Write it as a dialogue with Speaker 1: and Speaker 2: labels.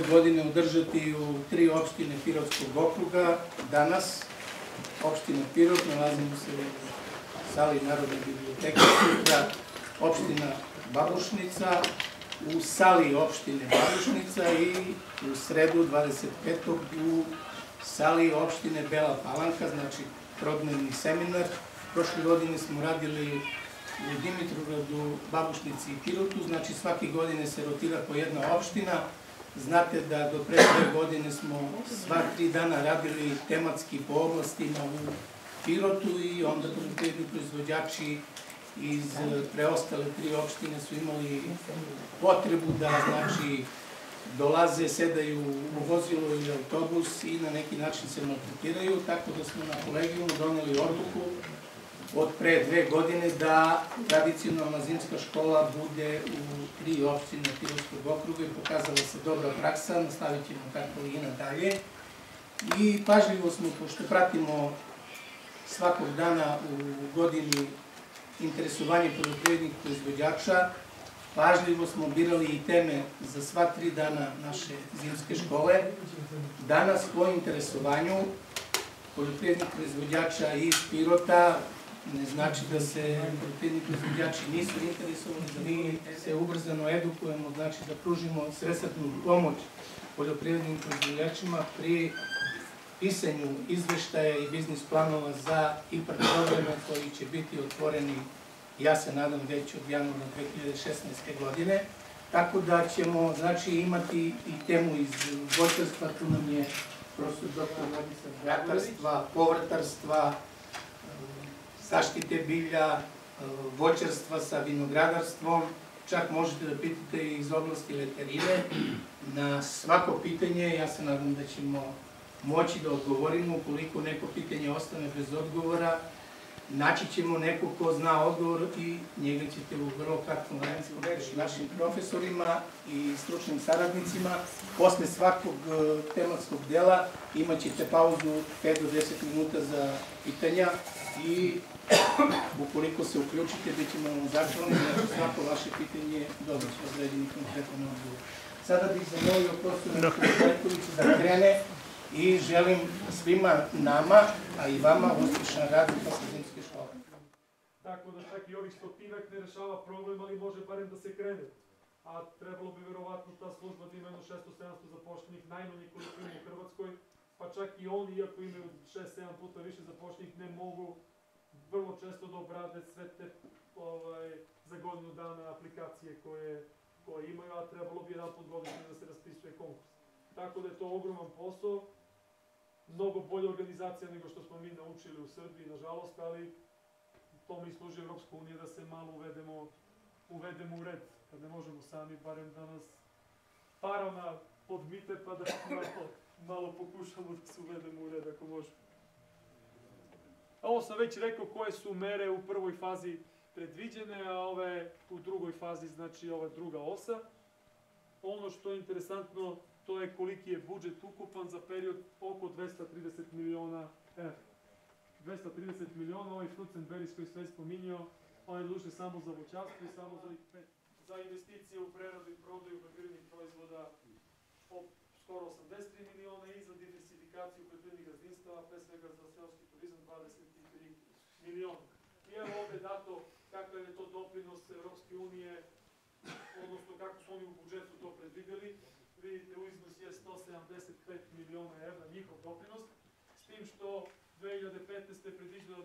Speaker 1: ove godine održati u tri opštine Pirotskog okruga. Danas, opština Pirot, nalazimo se u sali Narodne biblioteke, sutra opština Babušnica, u sali opštine Babušnica i u sredu 25. u sali opštine Bela Palanka, znači trodnevni seminar. Prošle godine smo radili u Dimitrovgradu, Babušnici i Pirotu, znači svake godine se rotira po jedna opština. Znate da do pre dve godine smo sva tri dana radili tematski po oblastima u Pirotu i onda poljoprivredni proizvođači iz preostale tri opštine su imali potrebu da znači dolaze, sedaju u vozilo ili autobus i na neki način se maltretiraju, tako da smo na kolegijumu doneli odluku od pre dve godine da tradicionalna zimska škola bude u tri opštine Pirotskog okruga i pokazala se dobra praksa, nastavit ćemo tako i nadalje. I pažljivo smo, pošto pratimo svakog dana u godini interesovanje poljoprivrednih proizvođača, pažljivo smo birali i teme za sva tri dana naše zimske škole. Danas po interesovanju poljoprivrednih proizvođača iz Pirota ne znači da se poljoprivredni proizvođači nisu interesovani, da mi se ubrzano edukujemo, znači da pružimo sredstvetnu pomoć poljoprivrednim proizvođačima pri pisanju izveštaja i biznis planova za IPAR programe koji će biti otvoreni, ja se nadam, već od januara 2016. godine. Tako da ćemo znači, imati i temu iz voćarstva, tu nam je profesor dr. Vladisar Vratarstva, povrtarstva, zaštite bilja, voćarstva sa vinogradarstvom, čak možete da pitate iz oblasti veterine. Na svako pitanje ja se nadam da ćemo moći da odgovorimo. Ukoliko neko pitanje ostane bez odgovora, naći ćemo neko ko zna odgovor i njega ćete u vrlo kratkom vremenskom reći našim profesorima i stručnim saradnicima. Posle svakog tematskog dela imaćete pauzu 5 do 10 minuta za pitanja i ukoliko se uključite, bit ćemo vam zahvalni da svako vaše pitanje dobiti određeni konkretan odgovor. Sada bih zamolio profesora Petrovića da krene i želim svima nama, a i vama, uspješan rad posle zimske škole.
Speaker 2: Tako da čak i ovih stotinak ne rešava problem, ali može barem da se krene. A trebalo bi verovatno ta služba da ima jedno 600-700 zapošljenih, najmanje koliko ima u Hrvatskoj, pa čak i oni, iako imaju 6-7 puta više zapošljenih, ne mogu vrlo često da obrade sve te ovaj, za godinu dana aplikacije koje, koje imaju, a trebalo bi jedan put godišnje da se raspisuje konkurs. Tako da je to ogroman posao, mnogo bolja organizacija nego što smo mi naučili u Srbiji, nažalost, ali to mi služi Evropska unija da se malo uvedemo, uvedemo u red, kad ne možemo sami, barem da nas parama podmite, pa da malo, malo pokušamo da se uvedemo u red ako možemo. Ovo sam već rekao koje su mere u prvoj fazi predviđene, a ove u drugoj fazi, znači ova druga osa. Оно што е интересантно, тоа е колики е буџет укупан за период околу 230 милиона евра. 230 милиона, овој Фруцен Берис кој се споминио, овој луше само за воќарство и само за за инвестиција у прераду и продај на производа скоро 83 милиона и за диверсификација полjoprivrednih gazdinstava, пред свега за селски туризам 23 милиона. И е овде дато како е тоа допринос Европски Унија odnosno kako su oni u budžetu to predvideli. Vidite, u iznos je 175 miliona evra njihov doprinos, s tim što 2015. je predviđeno